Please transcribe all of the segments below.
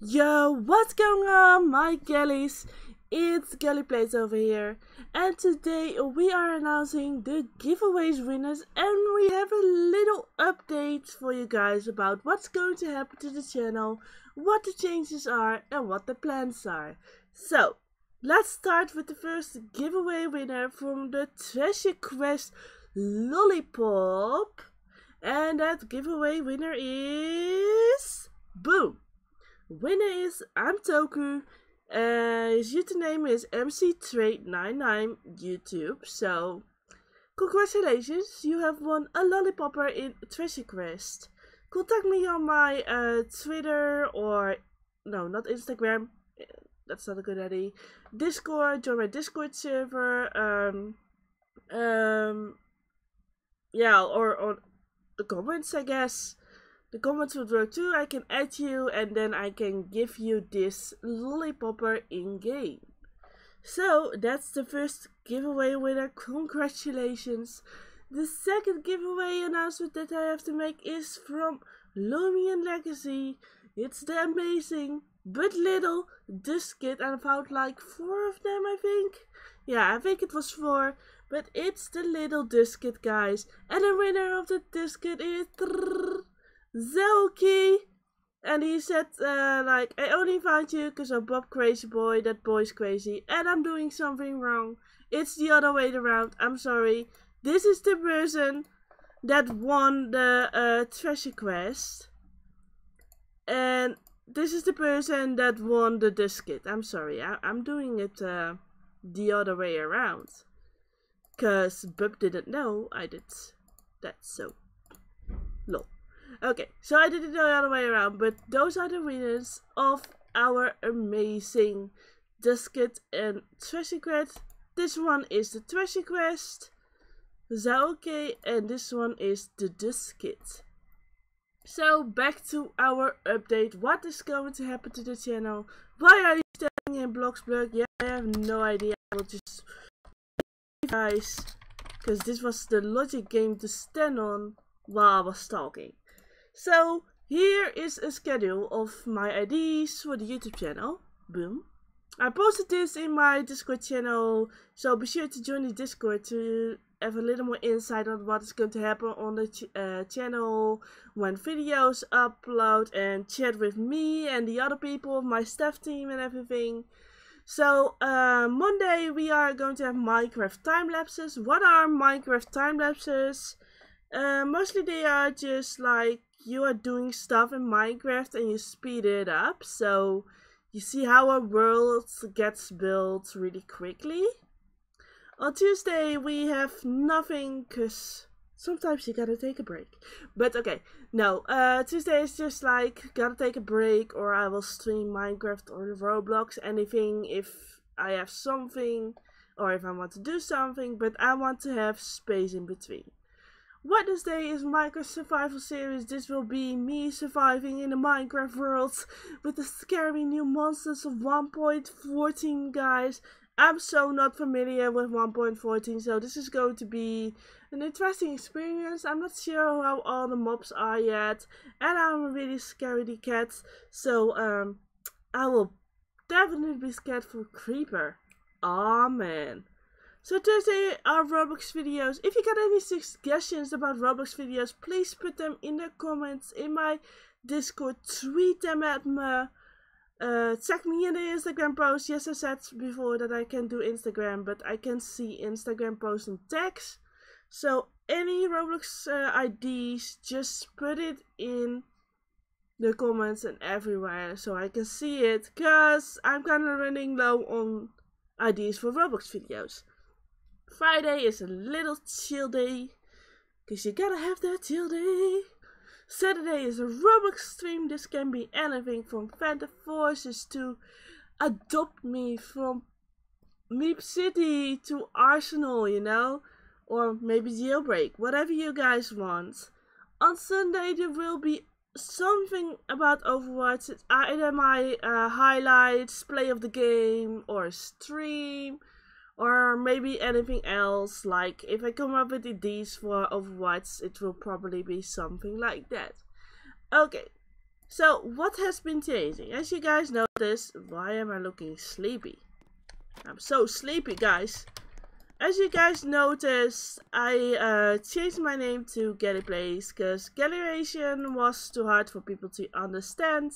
Yo, what's going on, my galleys? It's Gally Plays over here, and today we are announcing the giveaways winners, and we have a little update for you guys about what's going to happen to the channel, what the changes are, and what the plans are. So, let's start with the first giveaway winner from the Treasure Quest Lollipop, and that giveaway winner is... Boom! Winner is Amtoku. Uh, his username is MC Trade 99 YouTube. So, congratulations, you have won a lollipopper in Treasure Quest. Contact me on my uh, Twitter or no, not Instagram. That's not a good idea. Discord, join my Discord server. Um, um, yeah, or on the comments, I guess the comments would work too. I can add you and then I can give you this lollipopper in game. So that's the first giveaway winner. Congratulations. The second giveaway announcement that I have to make is from Loomian Legacy. It's the amazing but little Duskit and I found like four of them I think. Yeah, I think it was four. But it's the little Duskit guys. And the winner of the Duskit is... Zelky! And he said, uh, like, I only found you because of Bob Crazy Boy, that boy's crazy, and I'm doing something wrong. It's the other way around, I'm sorry. This is the person that won the uh, treasure quest. And this is the person that won the Duskit. I'm sorry, I am doing it uh, the other way around. Because Bub didn't know I did that, so. Lol. Okay, so I did it the other way around, but those are the winners of our amazing Duskit and Treasure Quest. This one is the Treasure Quest, Zaoke, and this one is the Duskit. So back to our update. What is going to happen to the channel? Why are you standing in Bloxburg? Yeah, I have no idea. I will just guys, because this was the logic game to stand on while I was talking. So here is a schedule of my IDs for the YouTube channel. Boom. I posted this in my Discord channel, so be sure to join the Discord to have a little more insight on what is going to happen on the ch uh, channel when videos upload and chat with me and the other people, of my staff team and everything. So uh, Monday we are going to have Minecraft time lapses. What are Minecraft time lapses? Uh, mostly they are just like you are doing stuff in Minecraft and you speed it up. So you see how a world gets built really quickly. On Tuesday we have nothing because sometimes you gotta take a break. But okay, no, uh, Tuesday is just like gotta take a break or I will stream Minecraft or Roblox, anything if I have something or if I want to do something, but I want to have space in between. Wednesday is Minecraft Survival Series. This will be me surviving in the Minecraft world with the scary new monsters of 1.14 guys. I'm so not familiar with 1.14 so this is going to be an interesting experience. I'm not sure how all the mobs are yet and I'm a really scary cat so um I will definitely be scared for Creeper. Oh man. So today are Roblox videos. If you got any suggestions about Roblox videos, please put them in the comments in my Discord. Tweet them at me. Uh, tag me in the Instagram post. Yes, I said before that I can do Instagram, but I can see Instagram posts and tags. So any Roblox uh, IDs, just put it in the comments and everywhere so I can see it. Cause I'm kind of running low on ideas for Roblox videos. Friday is a little chill day. Cause you gotta have that chill day. Saturday is a Roblox stream. This can be anything from Phantom Forces to Adopt Me from Meep City to Arsenal, you know? Or maybe Jailbreak, whatever you guys want. On Sunday there will be something about Overwatch. It's either my uh, highlights, play of the game, or a stream or maybe anything else like if I come up with ideas for Overwatch it will probably be something like that okay So, what has been changing? As you guys notice, why am I looking sleepy? I'm so sleepy, guys. As you guys noticed, I uh, changed my name to Gally Plays because Gallivation was too hard for people to understand.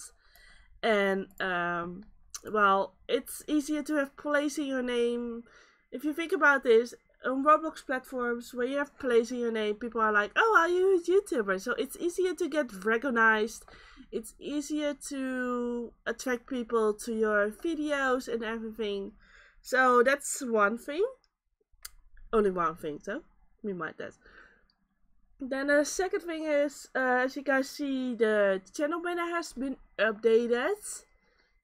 And, um, well, it's easier to have place in your name. If you think about this, on Roblox platforms where you have place in your name, people are like, oh, are you a YouTuber? So it's easier to get recognized. It's easier to attract people to your videos and everything. So that's one thing only one thing, so we might that. Then the second thing is, uh, as you guys see, the channel banner has been updated.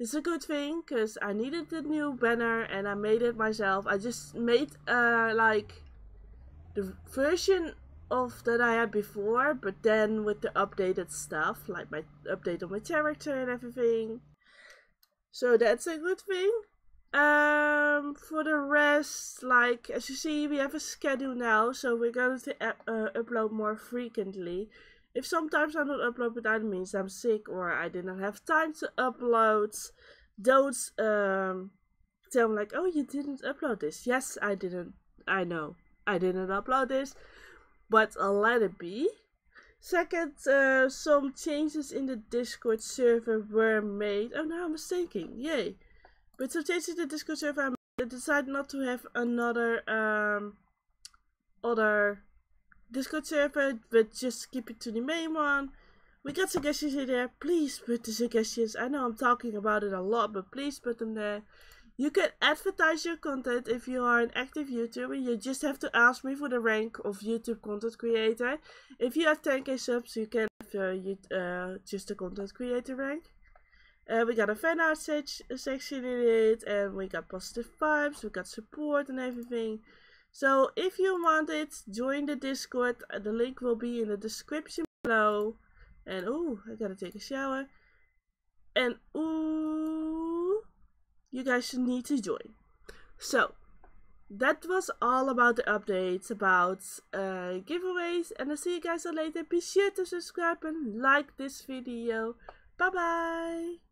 It's a good thing, because I needed the new banner and I made it myself. I just made, uh, like, the version of that I had before, but then with the updated stuff, like my update on my character and everything. So that's a good thing. Um, for the rest, like as you see, we have a schedule now, so we're going to uh, upload more frequently. If sometimes I don't upload, that means I'm sick or I didn't have time to upload. Don't um tell me like, oh, you didn't upload this. Yes, I didn't. I know I didn't upload this, but I'll let it be. Second, uh, some changes in the Discord server were made. Oh, now I'm mistaken. Yay. But so changes the Discord server, I decided not to have another um other Discord server, but just keep it to the main one. We got suggestions in there. Please put the suggestions. I know I'm talking about it a lot, but please put them there. You can advertise your content if you are an active YouTuber. You just have to ask me for the rank of YouTube content creator. If you have 10k subs, you can have uh, uh, just a content creator rank. Uh, we got a fan art se section in it, and we got positive vibes, we got support and everything. So if you want it, join the Discord. The link will be in the description below. And ooh, I gotta take a shower. And ooh, you guys should need to join. So that was all about the updates about uh, giveaways. And I'll see you guys later. Be sure to subscribe and like this video. Bye bye.